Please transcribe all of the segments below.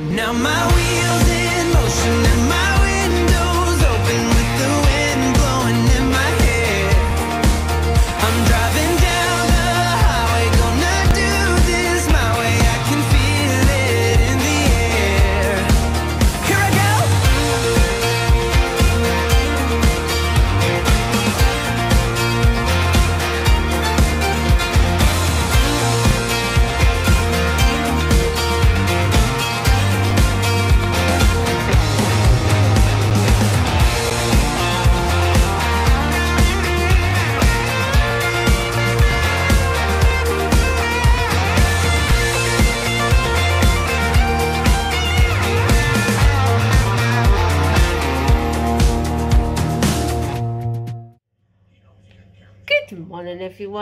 Now my wheels in motion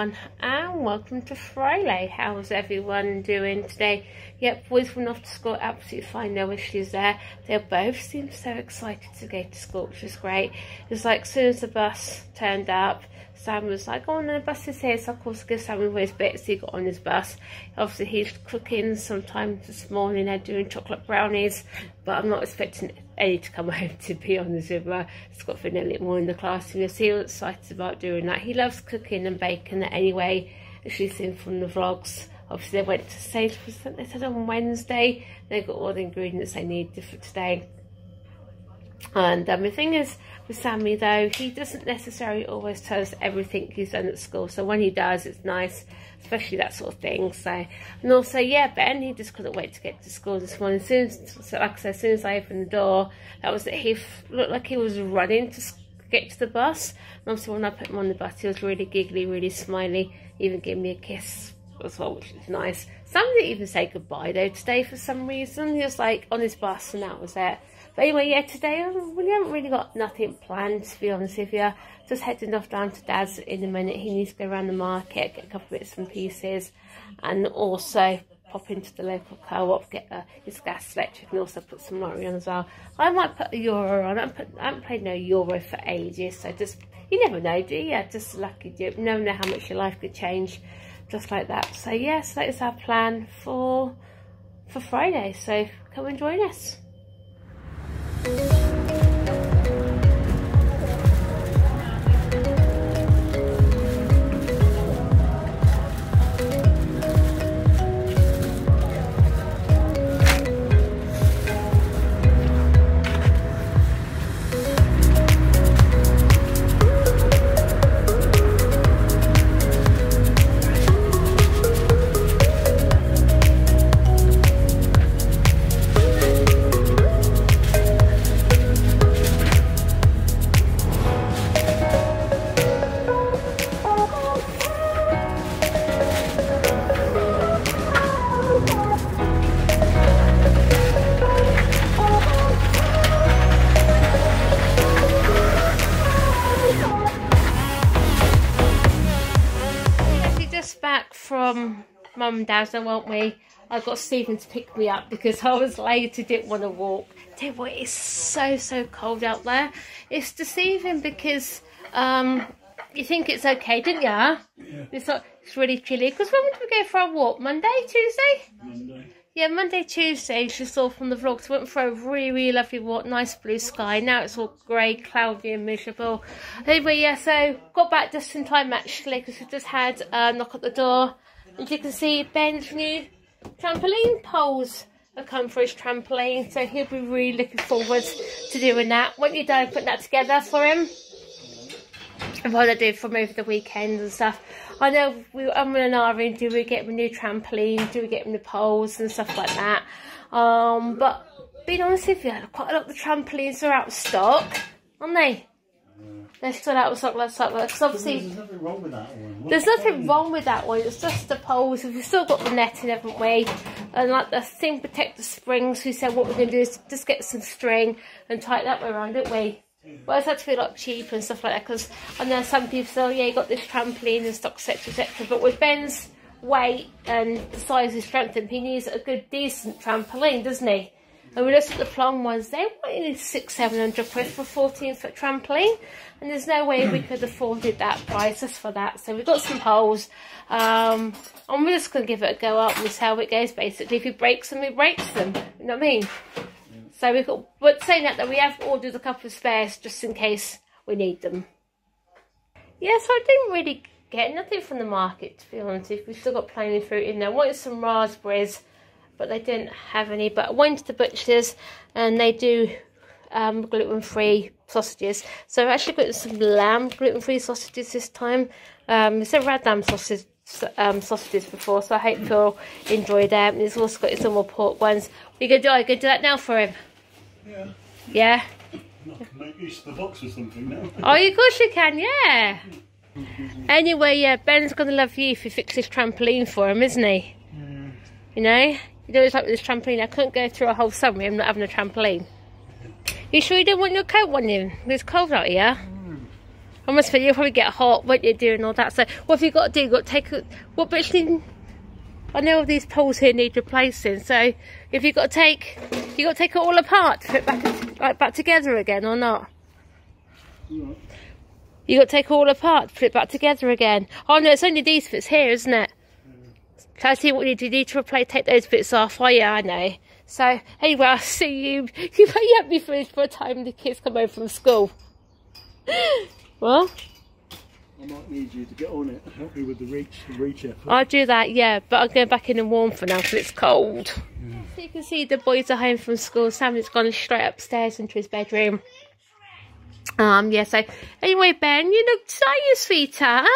everyone, and welcome to Friday. How's everyone doing today? Yep, boys went off to school absolutely fine, no issues there. They both seemed so excited to go to school, which was great. It was like, as soon as the bus turned up, Sam was like, oh, no, the bus is here, so of course, give Sam his bits. He got on his bus. Obviously, he's cooking sometimes this morning, they're doing chocolate brownies, but I'm not expecting Eddie to come home, to be honest with her. He's got a little more in the classroom. You'll see excited about doing that. He loves cooking and baking anyway, as you've seen from the vlogs. Obviously, they went to Sainsbury's, they said on Wednesday. They got all the ingredients they needed for today. And um, the thing is, with Sammy though, he doesn't necessarily always tell us everything he's done at school. So when he does, it's nice, especially that sort of thing. So, and also, yeah, Ben, he just couldn't wait to get to school this morning. As soon as, so like I said, as soon as I opened the door, that was it. He looked like he was running to get to the bus. And obviously, when I put him on the bus, he was really giggly, really smiley, even gave me a kiss as well, which was nice. Sam didn't even say goodbye though today for some reason. He was like on his bus, and that was it. But anyway, yeah, today um, we haven't really got nothing planned, to be honest with you. Just heading off down to Dad's in a minute. He needs to go around the market, get a couple of bits and pieces, and also pop into the local co-op, get uh, his gas electric, and also put some lottery on as well. I might put a euro on. I haven't, put, I haven't played no euro for ages, so just, you never know, do you? Just lucky? You never know how much your life could change just like that. So yes, that is our plan for for Friday. So come and join us. Mum and dad's, won't we? I got Stephen to pick me up because I was late. I didn't want to walk. Tell you what, it's so so cold out there. It's deceiving because um, you think it's okay, didn't you? Yeah. It's not. It's really chilly. Because when would we go for a walk? Monday, Tuesday? Monday. Yeah, Monday, Tuesday, she saw from the vlogs, went for a really, really lovely walk, nice blue sky. Now it's all grey, cloudy and miserable. Anyway, yeah, so got back just in time actually, because we just had a knock at the door. And you can see Ben's new trampoline poles have come for his trampoline, so he'll be really looking forward to doing that. When you're done putting that together for him, and what I do from over the weekends and stuff. I know we, I'm and Ari, do we get him a new trampoline? Do we get him the poles and stuff like that? Um, but being honest with you, quite a lot of the trampolines are out of stock, aren't they? Still out of stock, let's stock, because obviously There's nothing wrong with that one. There's nothing wrong with that one. It's just the poles. We've still got the netting, haven't we? And like the thing protect the springs. We said what we're going to do is just get some string and tie it that way around, don't we? Well, it's had to be like cheap and stuff like that because I know some people say, oh, yeah, you got this trampoline and stock, etc., etc. But with Ben's weight and the size, his strength, and he needs a good, decent trampoline, doesn't he? And we looked at the plum ones, they wanted six, seven hundred quid for a 14 foot trampoline. And there's no way we could afford it that price just for that. So we've got some poles. Um, and we're just going to give it a go up and see how it goes basically. If he breaks them, he breaks them. You know what I mean? So we've got, but saying that, that we have ordered a couple of spares just in case we need them. Yeah, so I didn't really get nothing from the market to be honest. If we've still got plenty of fruit in there. I wanted some raspberries, but they didn't have any. But I went to the butcher's and they do um, gluten-free sausages. So I've actually got some lamb gluten-free sausages this time. Um, it's a red lamb sausage um, sausages before, so I hope you'll enjoy them. And he's also got some more pork ones. We gonna do? Are you gonna do that now for him? Yeah. Yeah. I can make use of the box or something now. Oh, of course you can. Yeah. Anyway, yeah, Ben's gonna love you if you fix this trampoline for him, isn't he? You know, you know it's like with this trampoline. I couldn't go through a whole summer I'm not having a trampoline. You sure you didn't want your coat on you? It's cold out here. I must admit, you'll probably get hot when you're doing all that. So, what have you got to do? You've got to take a, what bits need, I know all these poles here need replacing. So, if you've got to take, you got to take it all apart to put it back, like, back together again or not? Right. You got to take it all apart, to put it back together again. Oh no, it's only these bits here, isn't it? Can I see what you need? You need to replace, take those bits off. Oh yeah, I know. So anyway, I'll see you. You put you me for for a time the kids come home from school. Well, I might need you to get on it and help me with the reach, the reach effort. I'll do that, yeah. But I'm going back in and warm for now because it's cold. So you can see the boys are home from school. Sammy's gone straight upstairs into his bedroom. Um, yeah, so anyway, Ben, you look tired, sweetheart.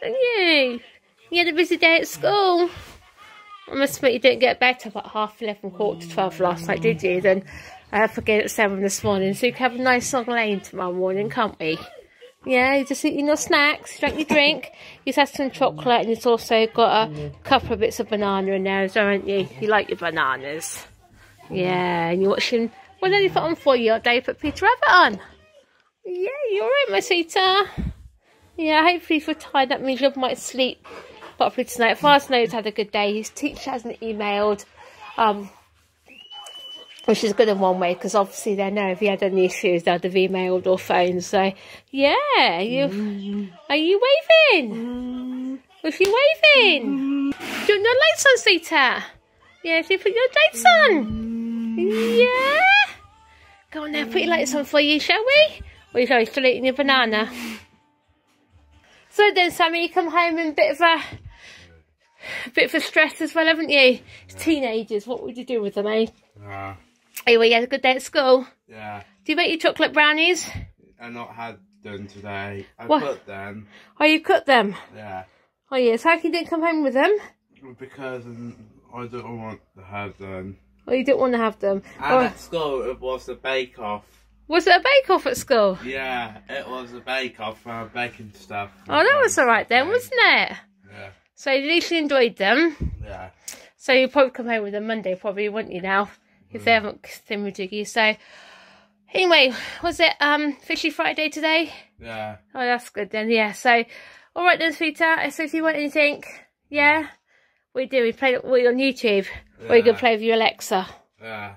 Don't you? You had a busy day at school. I must admit you didn't get till about half eleven, quarter to twelve last night, did you? Then I uh, forget at seven this morning, so you can have a nice long lane tomorrow morning, can't we? Yeah, you just eating your snacks, drink your drink. You've had some chocolate, and you've also got a couple of bits of banana in there, haven't you? You like your bananas. Yeah, and you're watching. What did you put on for you? He put Peter Rabbit on? Yeah, you're right, my. Yeah, hopefully if you're tired, that means you might sleep properly tonight. Fast knows had a good day. His teacher hasn't emailed, um, which is good in one way because obviously they know if he had any issues, they'd have emailed or phoned. So, yeah, you mm. are you waving? Mm. Was you waving? Mm. Do you want your lights on, sweetheart? Yeah, so you put your lights on. Yeah. Go on now, put your lights on for you, shall we? Or you still eating your banana? So then, Sammy, you come home in a bit of a, a bit a stress as well, haven't you? It's teenagers. What would you do with them, eh? Uh, Anyway, you had a good day at school. yeah, Do you make your chocolate brownies? I not had them today. I What? put them, Oh, you cooked them? yeah, Oh, yes. How come you didn't come home with them? because um, I don't want to have them. Oh, you didn't want to have them? And Or at school, it was a bake off. was it a bake-off at school? Yeah, it was a bake off for baking stuff. Oh, that was all right then, wasn't it? Yeah, So at least you enjoyed them. yeah, So you'll probably come home with them Monday, probably, won't you now? If they haven't simmered you. So anyway, was it um Fishy Friday today? yeah. Oh, that's good then. Yeah. So all right then, sweetheart. So if you want anything, yeah, we do. We play it we on YouTube. Or you can Yeah. play with your Alexa. Yeah.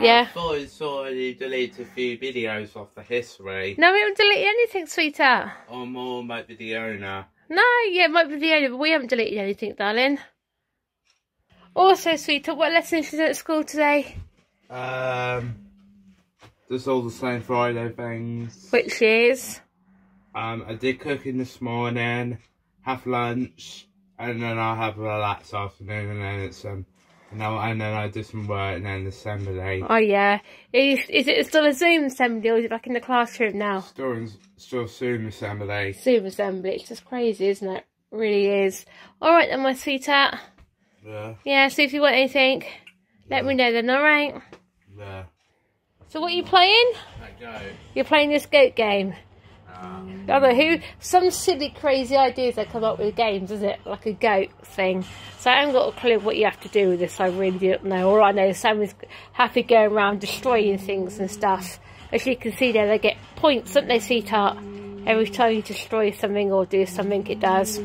Yeah. I thought it's already deleted a few videos off the history. No, we haven't deleted anything, sweetheart. Or more might be the owner. No, yeah, it might be the owner, but we haven't deleted anything, darling. Also, sweetheart, what you do at school today? Um, just all the same Friday things. Which is Um, I did cooking this morning, have lunch, and then I'll have a relax afternoon, and then it's um, and, and then I do some work, and then assembly. oh yeah. Is, is it still a Zoom assembly or is it back in the classroom now? Still, in, still Zoom assembly. Zoom assembly. It's just crazy, isn't it? Really is. All right then, my sweetheart. Yeah, Yeah. So if you want anything, let me know then. All right. yeah. So what are you playing? You're playing this goat game. I don't know who. Some silly, crazy ideas they come up with games, is it? Like a goat thing. So I haven't got a clue what you have to do with this. I really don't know. All I know is Sam is happy going around destroying things and stuff. As you can see there, they get points, don't they, sweetheart? Every time you destroy something or do something, it does.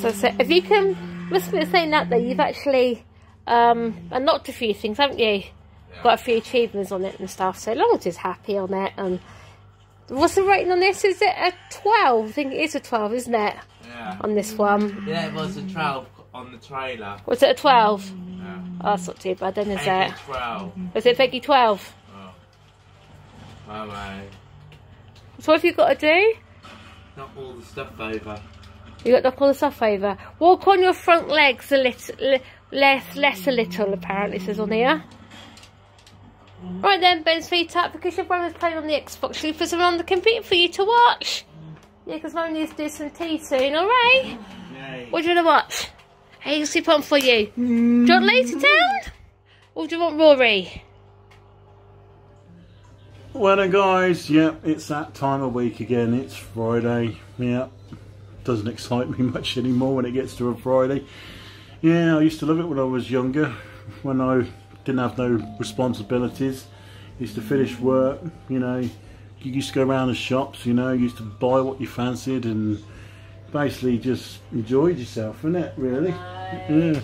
So, so if you can, must be saying that though, you've actually um, and knocked a few things, haven't you? Got a few achievements on it and stuff. So as he's happy on it, and what's the rating on this? Is it a twelve? I think it is a twelve, isn't it? Yeah. On this one, Yeah, it was a 12 on the trailer. was it a twelve? Yeah. Oh, that's not too bad then, is Maybe it? 12. Was it PEGI twelve? Oh. Bye bye. So what have you got to do? Knock all the stuff over. You got to knock all the stuff over. Walk on your front legs a little, li- less, less a little. Apparently, it says on here. Mm-hmm. Right then, Ben's feet up because your brother's playing on the Xbox. Should we put something on the computer for you to watch? Mm-hmm. Yeah, because Mum needs to do some tea soon. All right. What do you want to watch? Hey, I'll sleep on for you. Do you want mm-hmm. Lazy Town? Or do you want Rory? Well then guys, yep, it's that time of week again. It's Friday. Yep. Doesn't excite me much anymore when it gets to a Friday. Yeah, I used to love it when I was younger, when I didn't have no responsibilities. Used to finish work, you know, you used to go around the shops, you know, used to buy what you fancied and basically just enjoyed yourself, innit, really? Yeah.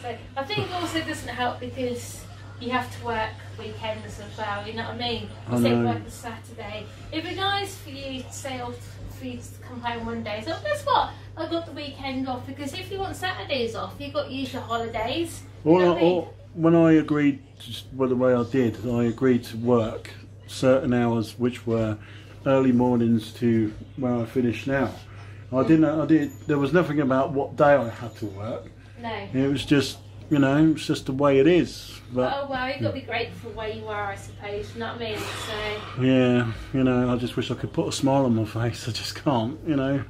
So I think it also doesn't help because you have to work weekends as well. You know what I mean? I say know. work a Saturday. It'd be nice for you to say off for you to come home one day. So guess what? I got the weekend off because if you want Saturdays off, you've got to use your holidays. You know I, what I mean? well, when I agreed, well, the way I did, I agreed to work certain hours, which were early mornings to where I finish now. I didn't. I did. There was nothing about what day I had to work. No. It was just, you know, it's just the way it is. But Oh well, you've got to be grateful where you are, I suppose. You know what I mean? So yeah, you know, I just wish I could put a smile on my face. I just can't. You know.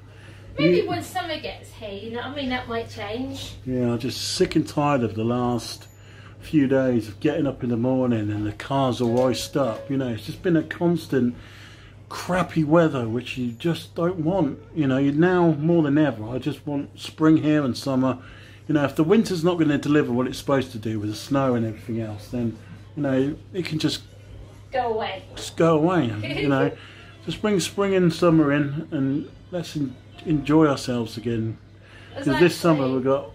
maybe You- when summer gets here, you know what I mean? That might change. Yeah, I'm just sick and tired of the last few days of getting up in the morning and the cars are iced up. You know, it's just been a constant crappy weather which you just don't want. You know, you now more than ever. I just want spring here and summer. You know, if the winter's not going to deliver what it's supposed to do with the snow and everything else, then you know it can just Go away. just go away. You know, just bring spring and summer in and let's en- enjoy ourselves again. Because this summer we've got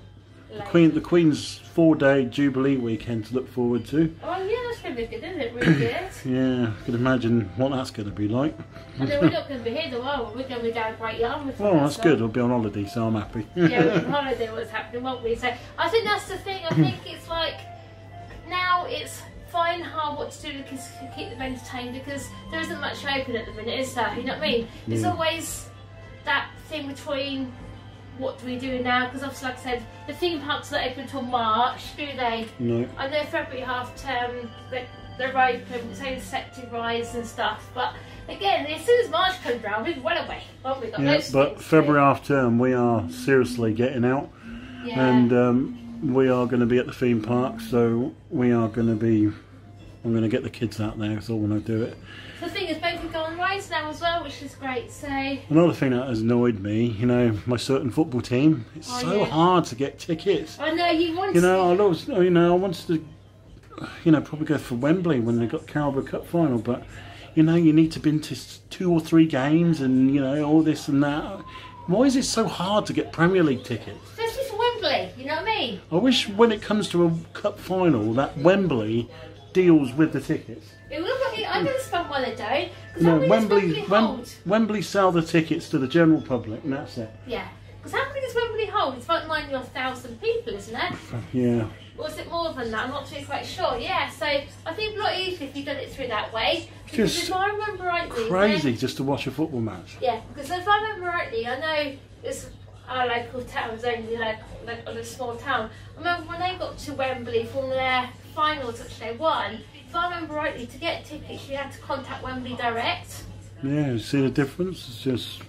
Like- Queen, the Queen's four-day Jubilee weekend to look forward to. Oh yeah, that's gonna be good, isn't it? Really good. Yeah, I can imagine what that's going to be like. and then we're not gonna be here tomorrow. We're gonna be down Great Yarmouth. Oh, that's good. We'll be on holiday, so I'm happy. yeah, we're on holiday. What's happening, won't we? So I think that's the thing. I think it's like now it's find hard what to do to keep them entertained because there isn't much open at the minute, is there? You know what I mean? There's Yeah. always that thing between what do we do now? Because obviously, like I said, the theme parks are open until March, do they? no. I know February half term they- they're open, it's only set to rise and stuff, but again, as soon as March comes round, we're well away, won't we? Got Yeah, but February half term, we are seriously getting out, yeah. and um, we are going to be at the theme park. So we are going to be. I'm going to get the kids out there because I want to do it. The thing is, both can go on rise now as well, which is great. So Another thing that has annoyed me, you know, my certain football team. It's Oh, so yeah. hard to get tickets. I know you want You know, I to. love, you know, I wanted to, you know, probably go for Wembley when they got Carabao Cup final, but you know, you need to been to two or three games and you know all this and that. Why is it so hard to get Premier League tickets? Especially for Wembley, you know what I mean? I wish when it comes to a cup final that Wembley deals with the tickets. It will I can they don't. No, Wembley, Wembley Wem- hold? Wembley sell the tickets to the general public, and that's it. Yeah. Because how many does Wembley hold? It's about 90,000 people, isn't it? Uh, yeah, Or is it more than that? I'm not too quite sure. Yeah, so I think a lot easier if you've done it through that way. Because Just if I remember rightly, crazy then- just to watch a football match. yeah, because if I remember rightly, I know it's our local town's only like, like on a small town. I remember when they got to Wembley from their finals, which they won. If I remember rightly, to get tickets, you had to contact Wembley direct. Yeah, see the difference? It's just,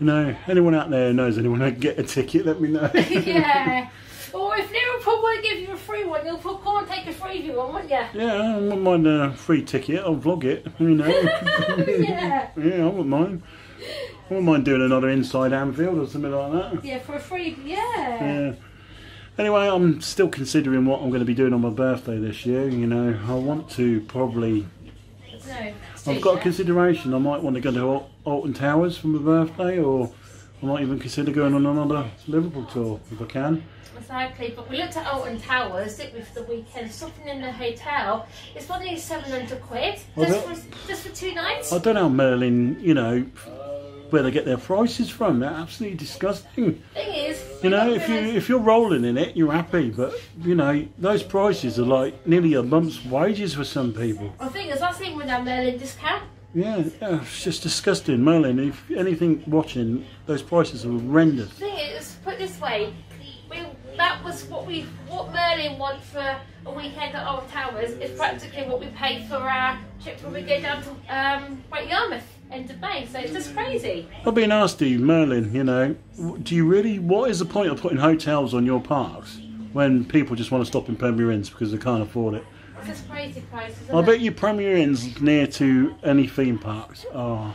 you know, anyone out there who knows anyone who can get a ticket, let me know. yeah. Or if Liverpool want to give you a free one, you'll go and take a freebie one, wouldn't you? yeah, I wouldn't mind a free ticket. I'll vlog it, you know. yeah. yeah, I wouldn't mind. I wouldn't mind doing another inside Anfield or something like that. Yeah, for a free, yeah. Yeah. Anyway, I'm still considering what I'm going to be doing on my birthday this year. You know, I want to probably. No, I've got a consideration. I might want to go to Al- Alton Towers for my birthday, or I might even consider going on another Liverpool tour if I can. Exactly, but we looked at Alton Towers, didn't we, for the weekend? Something in the hotel. It's only 700 quid just, for, just for two nights. I don't know, Merlin, you know, where they get their prices from. They're absolutely disgusting. Thing is, You know, if you if you're rolling in it, you're happy. But you know, those prices are like nearly a month's wages for some people. I think is, I think with our Merlin discount, Yeah, yeah, it's just disgusting, Merlin. If anything watching, those prices are horrendous. The thing is, put it this way, we, that was what we what Merlin want for a weekend at Alton Towers is practically what we paid for our trip when we go down to um, Great Yarmouth end of May. So it's just crazy. I've been asked you, Merlin. You know, do you really? What is the point of putting hotels on your parks when people just want to stop in Premier Inns because they can't afford it? It's just crazy prices. I bet you Premier Inns near to any theme parks are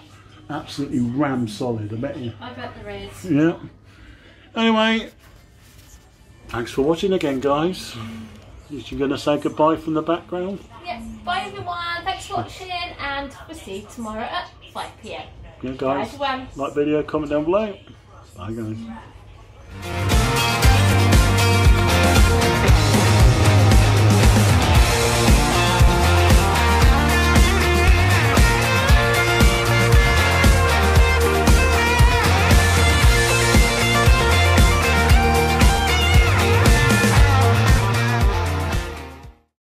absolutely ram solid. I bet you. I bet there is. Yeah. Anyway, thanks for watching again, guys. Is you going to say goodbye from the background? Yeah, bye everyone. Thanks for watching, and we'll see you tomorrow at 5 pm. Yeah, guys. Like video, comment down below. Bye, guys.